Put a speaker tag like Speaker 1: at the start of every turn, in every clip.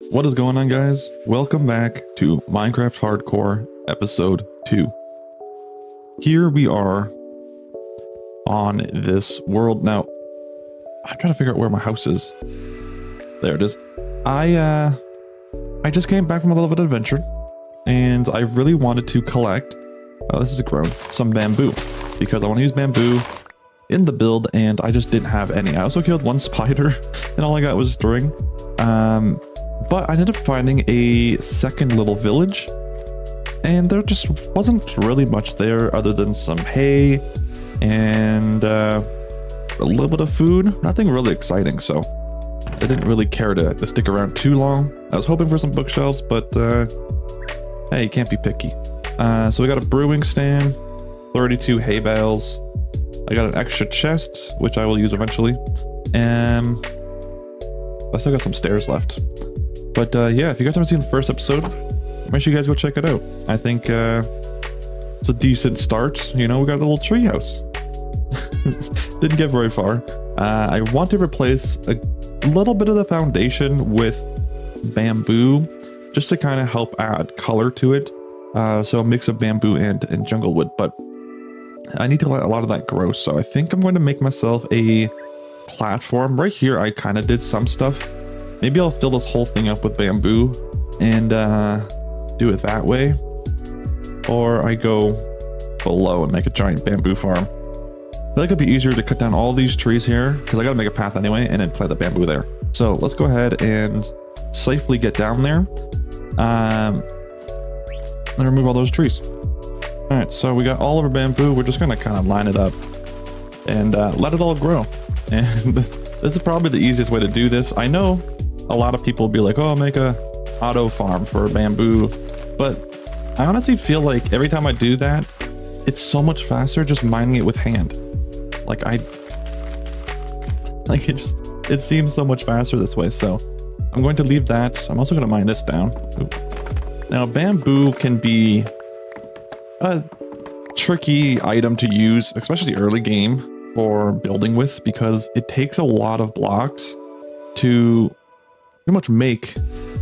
Speaker 1: What is going on, guys? Welcome back to Minecraft Hardcore Episode 2. Here we are on this world. Now, I'm trying to figure out where my house is. There it is. I, uh, I just came back from a little bit of adventure, and I really wanted to collect, oh, this is a grown, some bamboo, because I want to use bamboo in the build, and I just didn't have any. I also killed one spider, and all I got was string. Um, but I ended up finding a second little village, and there just wasn't really much there other than some hay and uh, a little bit of food. Nothing really exciting, so I didn't really care to, to stick around too long. I was hoping for some bookshelves, but uh, hey, you can't be picky. Uh, so we got a brewing stand, 32 hay bales. I got an extra chest, which I will use eventually. And I still got some stairs left. But uh, yeah, if you guys haven't seen the first episode, make sure you guys go check it out. I think uh, it's a decent start. You know, we got a little treehouse. Didn't get very far. Uh, I want to replace a little bit of the foundation with bamboo, just to kind of help add color to it. Uh, so a mix of bamboo and, and jungle wood, but I need to let a lot of that grow. So I think I'm going to make myself a platform. Right here, I kind of did some stuff Maybe I'll fill this whole thing up with bamboo and uh, do it that way. Or I go below and make a giant bamboo farm. I feel like it'd be easier to cut down all these trees here because I gotta make a path anyway and then plant the bamboo there. So let's go ahead and safely get down there. Um, and remove all those trees. All right, so we got all of our bamboo. We're just gonna kind of line it up and uh, let it all grow. And this is probably the easiest way to do this. I know a lot of people be like, oh, I'll make a auto farm for bamboo. But I honestly feel like every time I do that, it's so much faster just mining it with hand. Like I, like it just, it seems so much faster this way. So I'm going to leave that. I'm also going to mine this down. Now bamboo can be a tricky item to use, especially early game for building with, because it takes a lot of blocks to pretty much make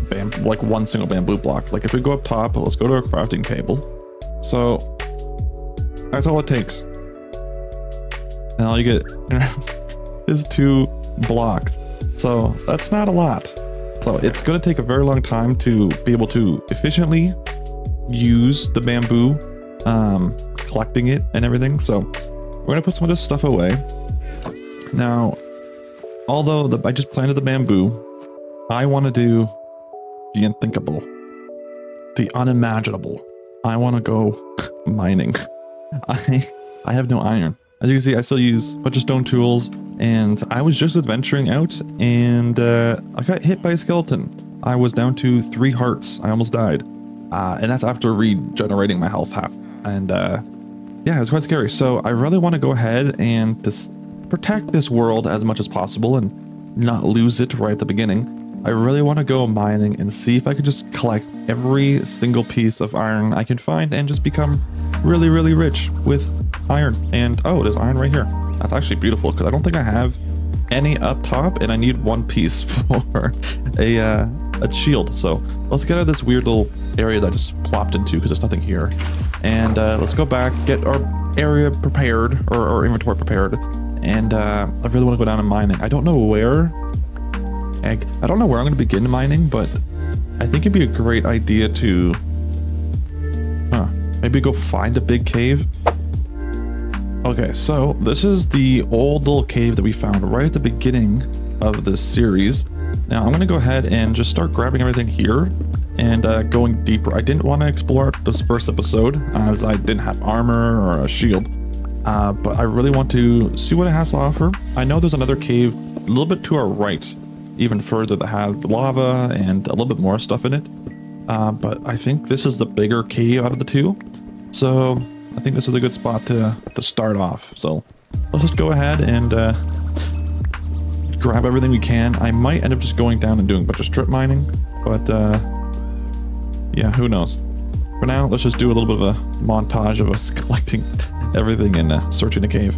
Speaker 1: bam like one single bamboo block. Like if we go up top, let's go to our crafting table. So that's all it takes. And all you get is two blocks. So that's not a lot. So it's going to take a very long time to be able to efficiently use the bamboo, um, collecting it and everything. So we're going to put some of this stuff away. Now, although the, I just planted the bamboo, I want to do the unthinkable, the unimaginable. I want to go mining. I I have no iron. As you can see, I still use a bunch of stone tools, and I was just adventuring out, and uh, I got hit by a skeleton. I was down to three hearts. I almost died, uh, and that's after regenerating my health half. And uh, yeah, it was quite scary. So I really want to go ahead and just protect this world as much as possible and not lose it right at the beginning. I really want to go mining and see if I can just collect every single piece of iron I can find and just become really, really rich with iron. And oh, there's iron right here. That's actually beautiful because I don't think I have any up top and I need one piece for a, uh, a shield. So let's get out of this weird little area that I just plopped into because there's nothing here. And uh, let's go back, get our area prepared or our inventory prepared. And uh, I really want to go down and mining. I don't know where egg. I don't know where I'm going to begin mining, but I think it'd be a great idea to huh, maybe go find a big cave. Okay, so this is the old little cave that we found right at the beginning of this series. Now I'm going to go ahead and just start grabbing everything here and uh, going deeper. I didn't want to explore this first episode as I didn't have armor or a shield. Uh, but I really want to see what it has to offer. I know there's another cave a little bit to our right even further that has lava and a little bit more stuff in it. Uh, but I think this is the bigger cave out of the two. So I think this is a good spot to, to start off. So let's just go ahead and uh, grab everything we can. I might end up just going down and doing a bunch of strip mining, but uh, yeah, who knows. For now, let's just do a little bit of a montage of us collecting everything and uh, searching the cave.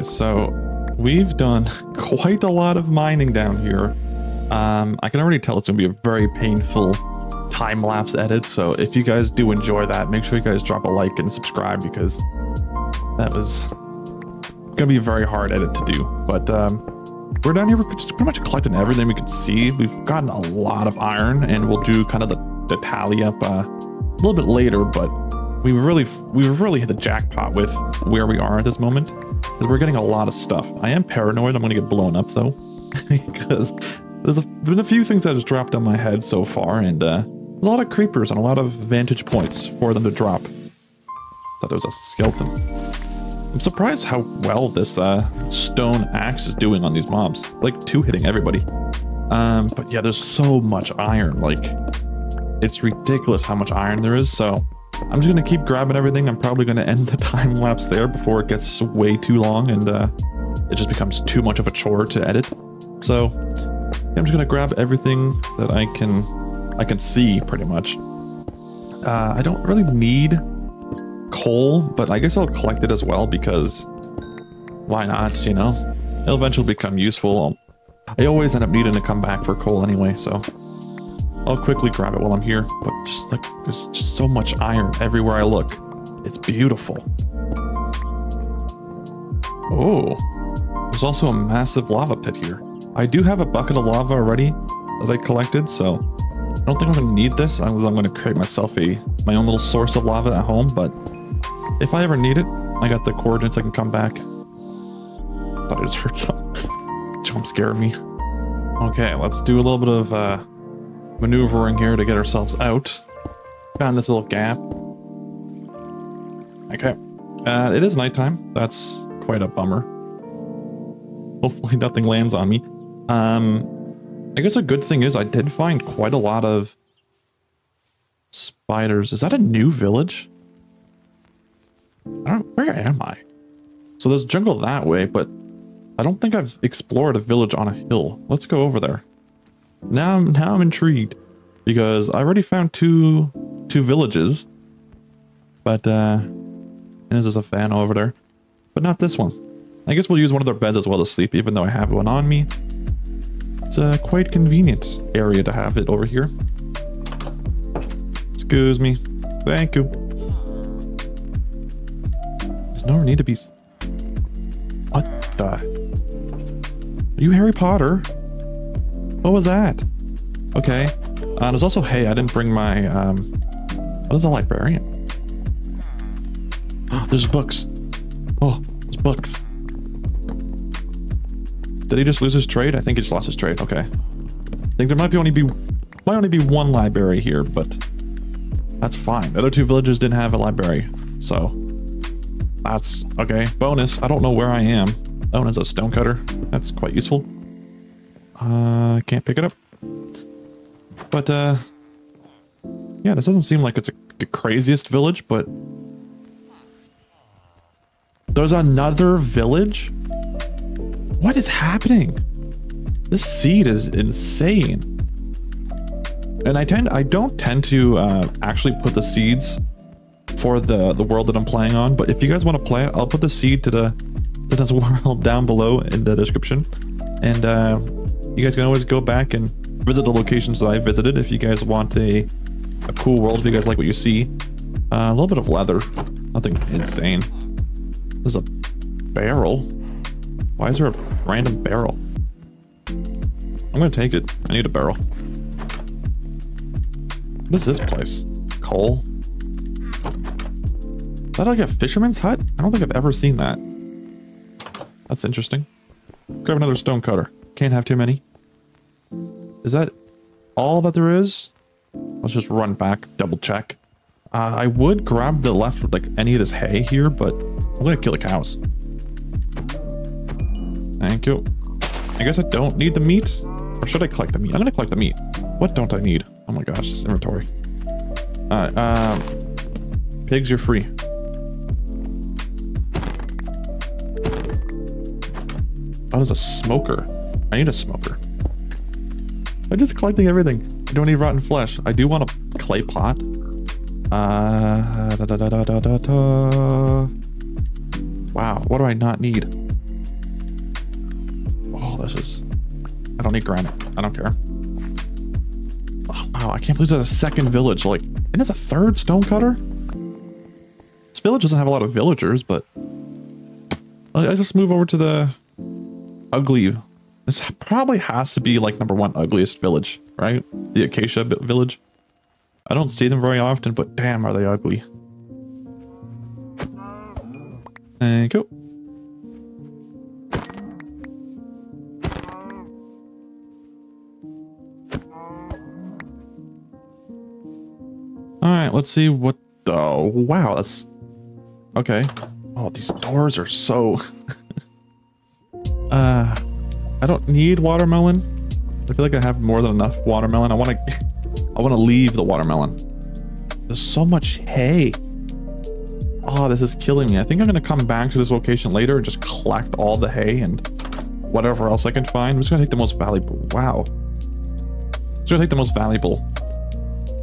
Speaker 1: Okay, so we've done quite a lot of mining down here. Um, I can already tell it's going to be a very painful time-lapse edit, so if you guys do enjoy that, make sure you guys drop a like and subscribe because that was going to be a very hard edit to do. But um, we're down here, we're just pretty much collecting everything we can see. We've gotten a lot of iron, and we'll do kind of the, the tally up uh, a little bit later, but we really we really hit the jackpot with where we are at this moment we're getting a lot of stuff. I am paranoid I'm going to get blown up though because there's a, been a few things that has dropped on my head so far and uh, a lot of creepers and a lot of vantage points for them to drop. Thought there was a skeleton. I'm surprised how well this uh, stone axe is doing on these mobs. Like two hitting everybody. Um, but yeah, there's so much iron. Like it's ridiculous how much iron there is. So I'm just going to keep grabbing everything. I'm probably going to end the time lapse there before it gets way too long and uh, it just becomes too much of a chore to edit. So I'm just going to grab everything that I can I can see pretty much. Uh, I don't really need coal, but I guess I'll collect it as well because why not, you know? It'll eventually become useful. I always end up needing to come back for coal anyway, so I'll quickly grab it while I'm here, but just like, there's just so much iron everywhere I look. It's beautiful. Oh, there's also a massive lava pit here. I do have a bucket of lava already that I collected, so I don't think I'm gonna need this I'm gonna create myself a my own little source of lava at home, but if I ever need it, I got the coordinates, I can come back. Thought I just heard some jump scare me. Okay, let's do a little bit of uh, maneuvering here to get ourselves out. Found this little gap. Okay. Uh, it is nighttime. That's quite a bummer. Hopefully nothing lands on me. Um, I guess a good thing is I did find quite a lot of spiders. Is that a new village? I don't, where am I? So there's jungle that way, but I don't think I've explored a village on a hill. Let's go over there. Now, I'm, now I'm intrigued because I already found two two villages, but uh, this just a fan over there, but not this one. I guess we'll use one of their beds as well to sleep, even though I have one on me. It's a quite convenient area to have it over here. Excuse me. Thank you. There's no need to be... What the... Are you Harry Potter? What was that? Okay. Uh, there's also hay. I didn't bring my... Um, what is a librarian? there's books. Oh, there's books. Did he just lose his trade? I think he just lost his trade. Okay. I think there might be only be might only be one library here, but that's fine. The other two villages didn't have a library, so that's okay. Bonus. I don't know where I am. Oh, and it's a stonecutter. That's quite useful. Uh, can't pick it up. But, uh, yeah, this doesn't seem like it's a, the craziest village, but there's another village? What is happening? This seed is insane. And I tend, I don't tend to uh, actually put the seeds for the the world that I'm playing on. But if you guys want to play I'll put the seed to the to this world down below in the description, and uh, you guys can always go back and visit the locations that I visited if you guys want a a cool world. If you guys like what you see, uh, a little bit of leather, nothing insane. There's a barrel. Why is there a random barrel? I'm gonna take it. I need a barrel. What is this place? Coal? Is that like a fisherman's hut? I don't think I've ever seen that. That's interesting. Grab another stone cutter. Can't have too many. Is that all that there is? Let's just run back, double check. Uh, I would grab the left, with like any of this hay here, but I'm gonna kill the cows. Thank you. I guess I don't need the meat. Or should I collect the meat? I'm gonna collect the meat. What don't I need? Oh my gosh, this inventory. Alright, um... Pigs, you're free. Oh, there's a smoker. I need a smoker. I'm just collecting everything. I don't need rotten flesh. I do want a clay pot. Uh, da, da, da, da, da, da, da. Wow, what do I not need? Oh, this is... I don't need granite. I don't care. Oh, wow, I can't believe there's a second village. Like, and there's a third stonecutter? This village doesn't have a lot of villagers, but... I just move over to the ugly. This probably has to be like number one ugliest village, right? The Acacia village. I don't see them very often, but damn, are they ugly. Thank you. All right, let's see what the, wow, that's, okay. Oh, these doors are so, uh, I don't need watermelon. I feel like I have more than enough watermelon. I want to, I want to leave the watermelon. There's so much hay. Oh, this is killing me. I think I'm going to come back to this location later and just collect all the hay and whatever else I can find. I'm just going to take the most valuable. Wow. I'm just going to take the most valuable.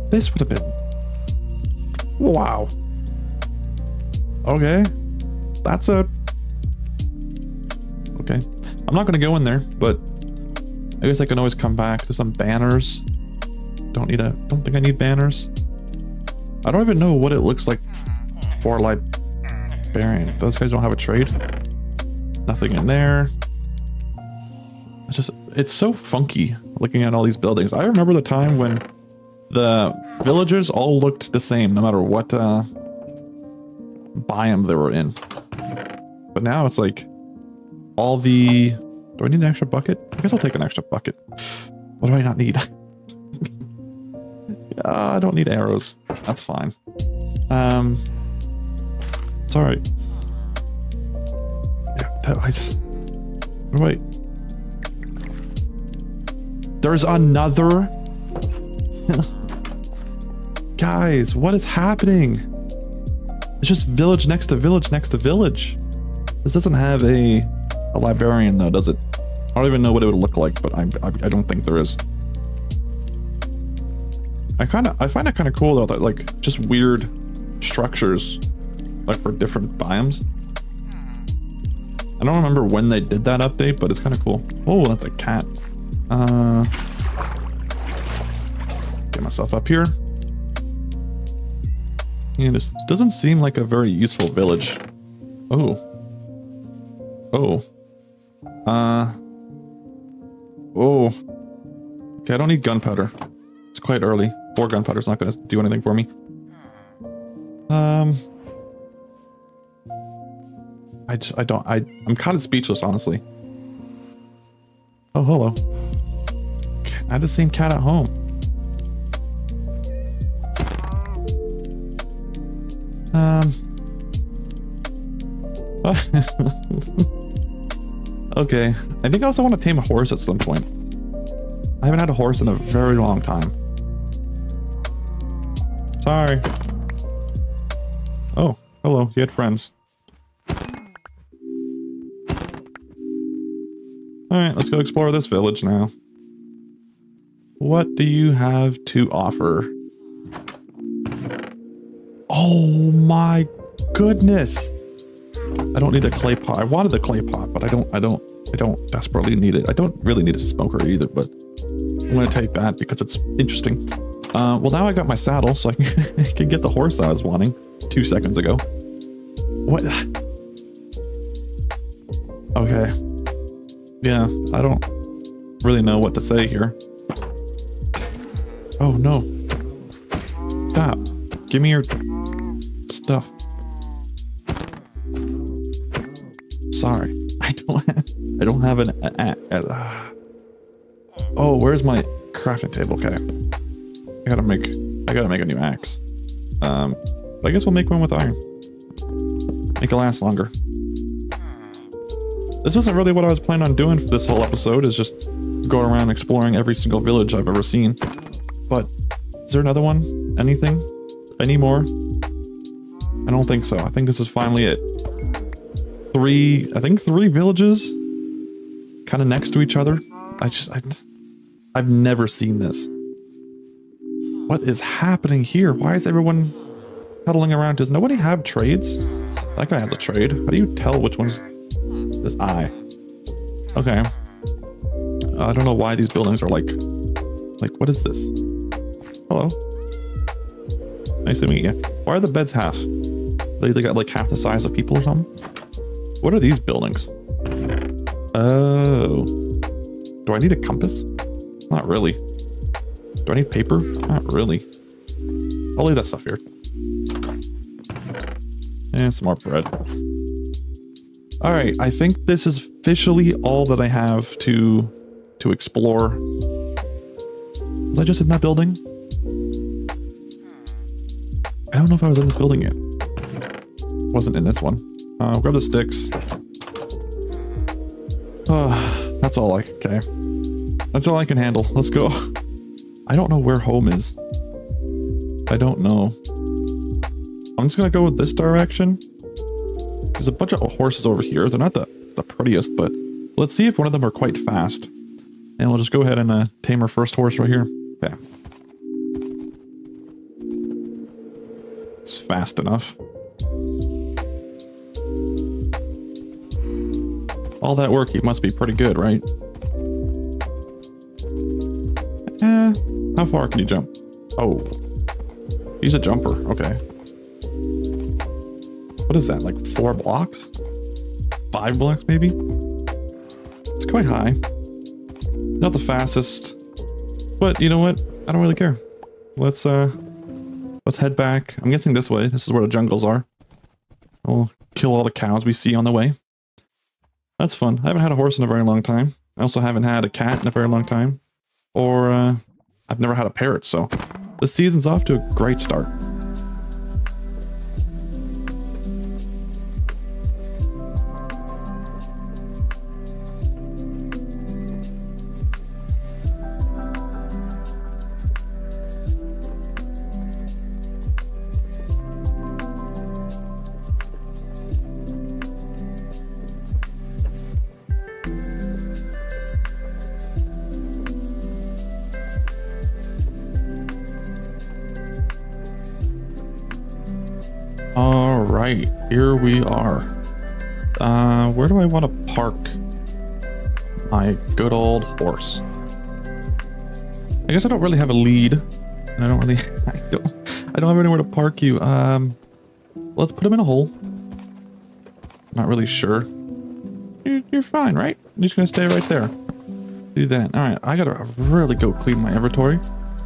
Speaker 1: This would have been Wow. Okay. That's a... Okay. I'm not going to go in there, but I guess I can always come back to some banners. Don't need a... Don't think I need banners. I don't even know what it looks like for librarian. Those guys don't have a trade. Nothing in there. It's just... It's so funky looking at all these buildings. I remember the time when the villagers all looked the same no matter what uh, biome they were in. But now it's like all the... Do I need an extra bucket? I guess I'll take an extra bucket. What do I not need? I don't need arrows. That's fine. Um, it's all right. Yeah, I just... Wait. There's another Guys, what is happening? It's just village next to village next to village. This doesn't have a, a librarian though, does it? I don't even know what it would look like, but I, I, I don't think there is. I kind of, I find it kind of cool though, that like just weird structures, like for different biomes. I don't remember when they did that update, but it's kind of cool. Oh, that's a cat. Uh, get myself up here. Yeah, this doesn't seem like a very useful village. Oh. Oh. Uh. Oh. Okay, I don't need gunpowder. It's quite early. Four gunpowder's not going to do anything for me. Um. I just, I don't, I, I'm kind of speechless, honestly. Oh, hello. I had the same cat at home. Um. okay. I think I also want to tame a horse at some point. I haven't had a horse in a very long time. Sorry. Oh, hello. You had friends. Alright, let's go explore this village now. What do you have to offer? Oh my goodness. I don't need a clay pot. I wanted a clay pot, but I don't, I don't, I don't desperately need it. I don't really need a smoker either, but I'm going to take that because it's interesting. Uh, well, now I got my saddle, so I can, can get the horse I was wanting two seconds ago. What? Okay. Yeah, I don't really know what to say here. Oh, no. Stop. Give me your stuff. Sorry, I don't. Have, I don't have an. uh, oh, where's my crafting table? Okay, I gotta make. I gotta make a new axe. Um, I guess we'll make one with iron. Make it last longer. This isn't really what I was planning on doing for this whole episode. Is just go around exploring every single village I've ever seen. But is there another one? Anything? Any more? I don't think so. I think this is finally it. Three, I think three villages kind of next to each other. I just, I, I've never seen this. What is happening here? Why is everyone huddling around? Does nobody have trades? That guy has a trade. How do you tell which one's this eye? Okay. I don't know why these buildings are like, like, what is this? Hello. Nice to meet you. Why are the beds half? They, they got like half the size of people or something? What are these buildings? Oh. Do I need a compass? Not really. Do I need paper? Not really. I'll leave that stuff here. And some more bread. All right, I think this is officially all that I have to to explore. Was I just in that building? I don't know if I was in this building yet. Wasn't in this one. Uh, grab the sticks. Oh, that's all I okay. That's all I can handle. Let's go. I don't know where home is. I don't know. I'm just gonna go with this direction. There's a bunch of horses over here. They're not the, the prettiest, but let's see if one of them are quite fast. And we'll just go ahead and uh, tame our first horse right here. Okay. It's fast enough. All that work, he must be pretty good, right? Eh, how far can you jump? Oh, he's a jumper. Okay. What is that, like four blocks? Five blocks, maybe? It's quite high. Not the fastest, but you know what? I don't really care. Let's, uh, let's head back. I'm guessing this way. This is where the jungles are. We'll kill all the cows we see on the way. That's fun. I haven't had a horse in a very long time. I also haven't had a cat in a very long time. Or, uh, I've never had a parrot, so the season's off to a great start. All right, here we are. Uh, where do I want to park my good old horse? I guess I don't really have a lead, and I don't really, I don't, I don't have anywhere to park you. Um, let's put him in a hole. Not really sure. You're, you're fine, right? You're just gonna stay right there. Do that. All right, I gotta really go clean my inventory,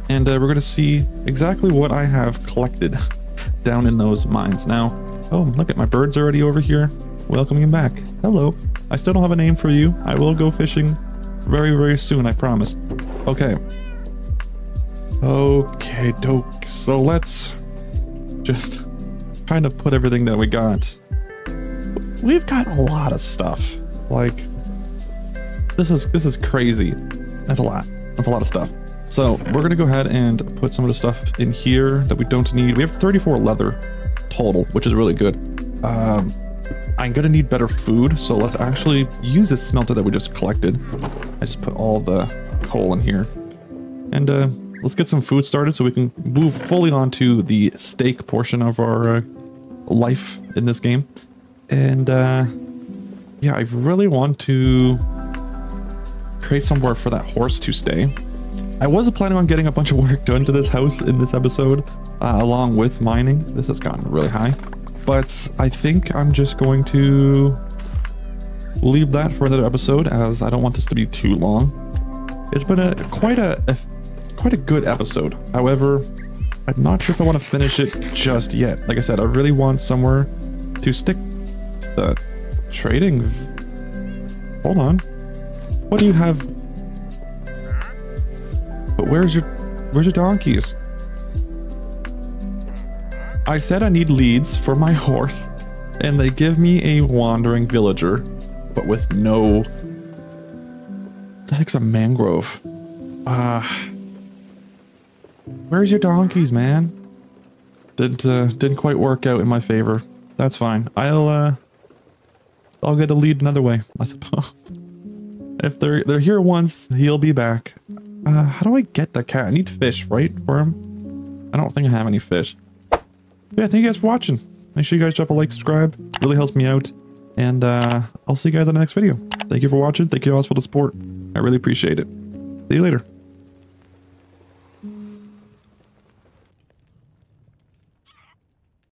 Speaker 1: and uh, we're gonna see exactly what I have collected down in those mines. Now, oh, look at my birds already over here, welcoming back. Hello. I still don't have a name for you. I will go fishing very, very soon, I promise. Okay. Okay, doke. So let's just kind of put everything that we got. We've got a lot of stuff. Like, this is this is crazy. That's a lot. That's a lot of stuff. So we're gonna go ahead and put some of the stuff in here that we don't need. We have 34 leather total, which is really good. Um, I'm gonna need better food, so let's actually use this smelter that we just collected. I just put all the coal in here. And uh, let's get some food started so we can move fully onto the steak portion of our uh, life in this game. And uh, yeah, I really want to create somewhere for that horse to stay. I was planning on getting a bunch of work done to this house in this episode, uh, along with mining. This has gotten really high. But I think I'm just going to leave that for another episode, as I don't want this to be too long. It's been a quite a, a quite a good episode. However, I'm not sure if I want to finish it just yet. Like I said, I really want somewhere to stick the trading. Hold on. What do you have? But where's your where's your donkeys? I said I need leads for my horse, and they give me a wandering villager, but with no. The heck's a mangrove? Ah. Uh, where's your donkeys, man? Didn't uh, didn't quite work out in my favor. That's fine. I'll uh, I'll get a lead another way, I suppose. if they're they're here once, he'll be back. Uh, how do I get the cat? I need fish, right, for him? I don't think I have any fish. Yeah, thank you guys for watching. Make sure you guys drop a like, subscribe. Really helps me out. And uh, I'll see you guys in the next video. Thank you for watching. Thank you all for the support. I really appreciate it. See you later.